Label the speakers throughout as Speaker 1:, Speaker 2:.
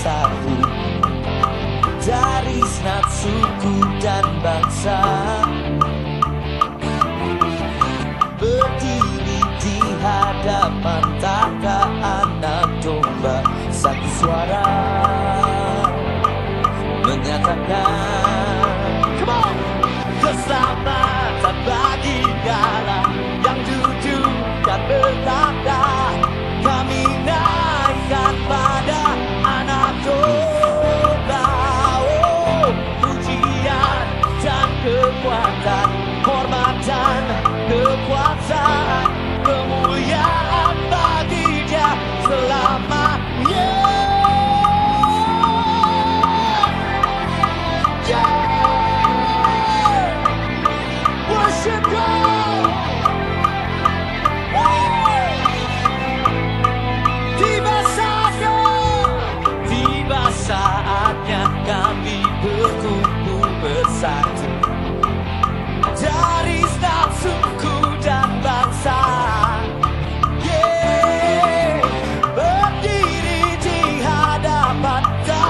Speaker 1: sapu Dari senat suku dan bangsa. Berdiri di hadapan tata anak domba. Satu suara. Menyatakan guardar.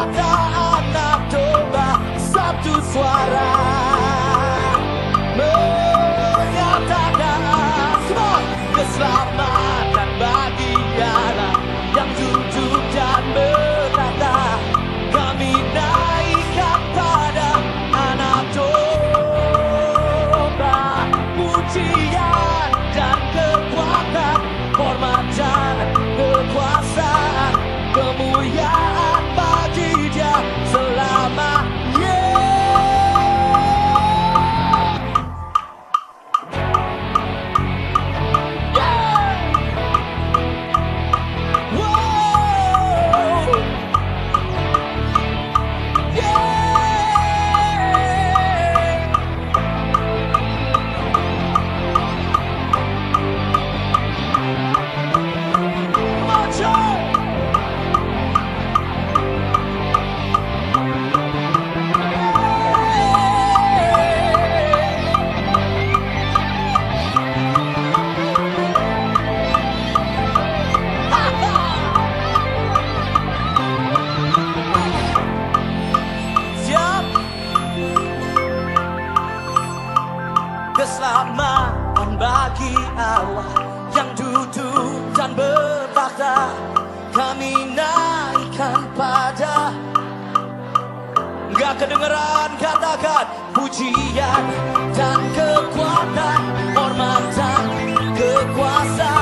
Speaker 1: Ada anak domba satu suara. Menyatakan semua keselamatan bagi keselamatan bagi Allah yang duduk dan bertakhta kami naikkan pada. Gak kedengeran katakan pujian dan kekuatan hormatan kekuasaan.